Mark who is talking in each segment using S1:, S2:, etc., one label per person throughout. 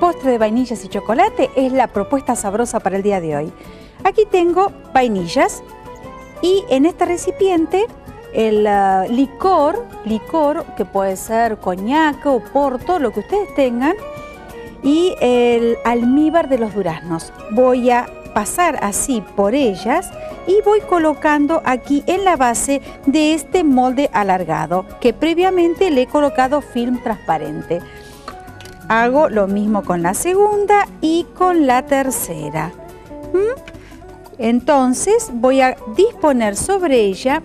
S1: postre de vainillas y chocolate es la propuesta sabrosa para el día de hoy. Aquí tengo vainillas y en este recipiente el ah, licor, licor que puede ser coñac o porto, lo que ustedes tengan, y el almíbar de los duraznos. Voy a pasar así por ellas y voy colocando aquí en la base de este molde alargado que previamente le he colocado film transparente. Hago lo mismo con la segunda y con la tercera. ¿Mm? Entonces voy a disponer sobre ella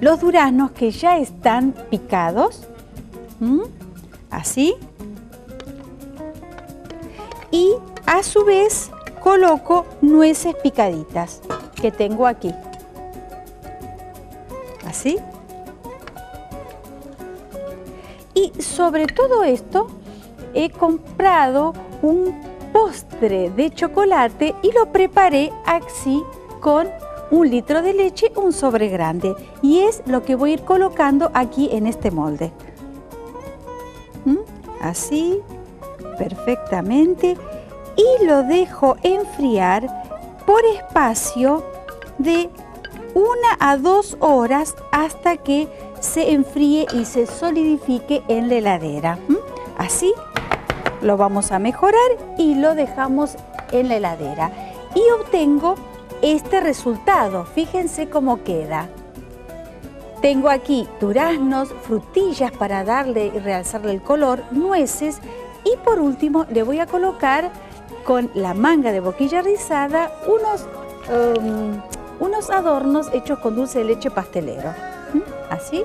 S1: los duraznos que ya están picados. ¿Mm? Así. Y a su vez coloco nueces picaditas que tengo aquí. Así. Y sobre todo esto he comprado un postre de chocolate y lo preparé así con un litro de leche, un sobre grande. Y es lo que voy a ir colocando aquí en este molde. ¿Mm? Así, perfectamente. Y lo dejo enfriar por espacio de una a dos horas hasta que se enfríe y se solidifique en la heladera. ¿Mm? Así lo vamos a mejorar y lo dejamos en la heladera. Y obtengo este resultado. Fíjense cómo queda. Tengo aquí duraznos, frutillas para darle y realzarle el color, nueces y por último le voy a colocar con la manga de boquilla rizada unos, um, unos adornos hechos con dulce de leche pastelero. ¿Mm? Así.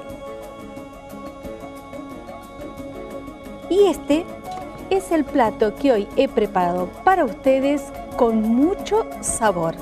S1: Y este es el plato que hoy he preparado para ustedes con mucho sabor.